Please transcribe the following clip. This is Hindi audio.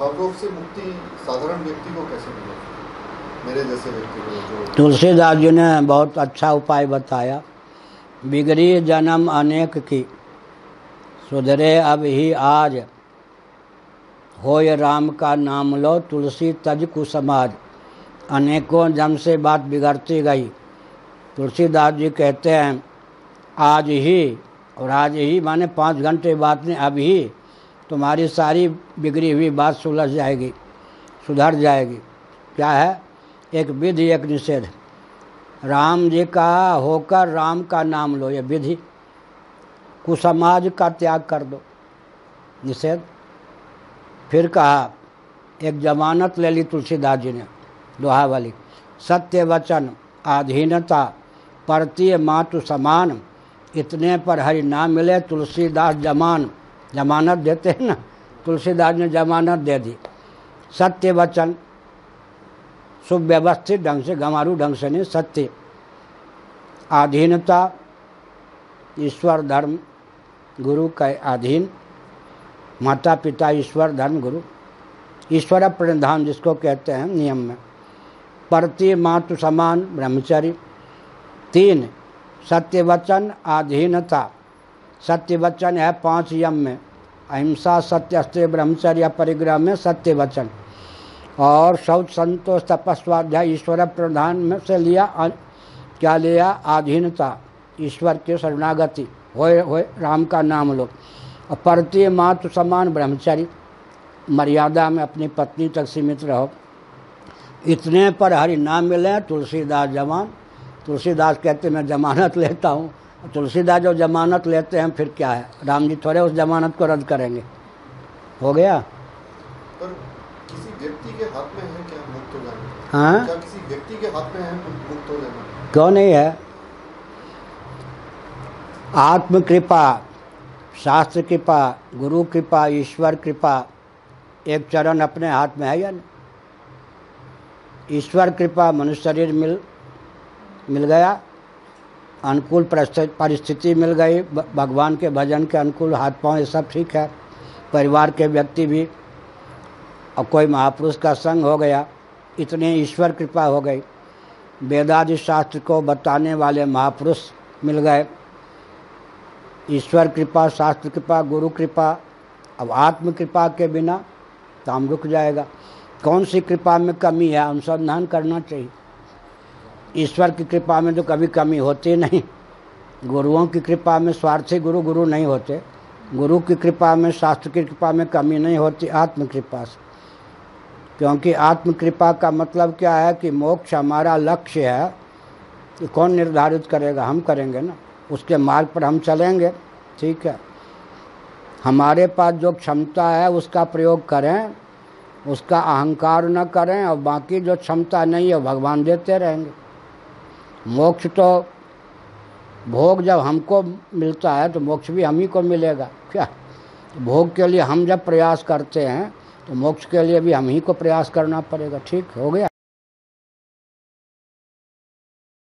से मुक्ति साधारण व्यक्ति को कैसे मिले? मेरे जैसे व्यक्ति को तुलसीदास जी ने बहुत अच्छा उपाय बताया। बिगड़ी जन्म अनेक की, सुधरे अब ही आज। होय राम का नाम लो, तुलसी तज कुसमाज अनेकों जन्म से बात बिगड़ती गई। तुलसीदास जी कहते हैं, आज ही और आज ही, माने पाँच घंटे बाद में अभी तुम्हारी सारी बिगड़ी हुई बात सुलझ जाएगी, सुधर जाएगी। क्या है? एक विधि, एक निषेध। राम जी का होकर राम का नाम लो, ये विधि। कुसमाज का त्याग कर दो। निषेध। फिर कहा, एक जमानत ले ली तुलसीदास जी ने दोहा वाली। सत्य वचन, आधीनता, परतीय मातु समान, इतने पर हरि नाम मिले तुलसीदास जमान। जमानत देते हैं ना, तुलसीदास ने जमानत दे दी। सत्य वचन सुव्यवस्थित ढंग से, गंवारू ढंग से नहीं, सत्य। आधीनता, ईश्वर, धर्म, गुरु के अधीन माता पिता ईश्वर, धर्म, गुरु। ईश्वर प्रणिधान जिसको कहते हैं नियम में। प्रति मातु समान ब्रह्मचर्य तीन, सत्य वचन, आधीनता। सत्य वचन है पाँच यम में। अहिंसा, सत्य अस्त्य ब्रह्मचर्य परिग्रह में सत्य, वचन। और शौच, संतोष तपस्वाध्याय ईश्वर प्रधान में से लिया क्या लिया? आधीनता, ईश्वर के शरणागति। होए होए राम का नाम लो। और परतीय मातु समान ब्रह्मचारी मर्यादा में अपनी पत्नी तक सीमित रहो। इतने पर हरि नाम मिले, तुलसीदास जवान। तुलसीदास कहते, मैं जमानत लेता हूँ। तुलसीदास जो जमानत लेते हैं फिर क्या है? राम जी थोड़े उस जमानत को रद्द करेंगे। हो गया? पर किसी व्यक्ति के हाथ में है क्या मुक्त हो जाना? हाँ? क्या किसी व्यक्ति के हाथ में है मुक्त हो जाना? क्यों नहीं है? आत्म कृपा शास्त्र कृपा गुरु कृपा ईश्वर कृपा एक चरण अपने हाथ में है या नहीं? ईश्वर कृपा मनुष्य शरीर मिल मिल गया? अनुकूल परिस्थिति मिल गई। भगवान के भजन के अनुकूल हाथ पाँव, ये सब ठीक है। परिवार के व्यक्ति भी, और कोई महापुरुष का संग हो गया, इतने ईश्वर कृपा हो गई। वेदादि शास्त्र को बताने वाले महापुरुष मिल गए। ईश्वर कृपा, शास्त्र कृपा, गुरु कृपा, अब आत्म कृपा के बिना काम रुक जाएगा। कौन सी कृपा में कमी है? अनुसंधान करना चाहिए। ईश्वर की कृपा में तो कभी कमी होती नहीं। गुरुओं की कृपा में स्वार्थी गुरु गुरु नहीं होते। गुरु की कृपा में, शास्त्र की कृपा में कमी नहीं होती, आत्म कृपा से। क्योंकि आत्म कृपा का मतलब क्या है कि मोक्ष हमारा लक्ष्य है। कि कौन निर्धारित करेगा? हम करेंगे ना। उसके मार्ग पर हम चलेंगे। ठीक है। हमारे पास जो क्षमता है, उसका प्रयोग करें। उसका अहंकार न करें और बाकी जो क्षमता नहीं है भगवान देते रहेंगे। मोक्ष तो भोग जब हमको मिलता है तो मोक्ष भी हम ही को मिलेगा। क्या? भोग के लिए हम जब प्रयास करते हैं तो मोक्ष के लिए भी हम ही को प्रयास करना पड़ेगा। ठीक? हो गया?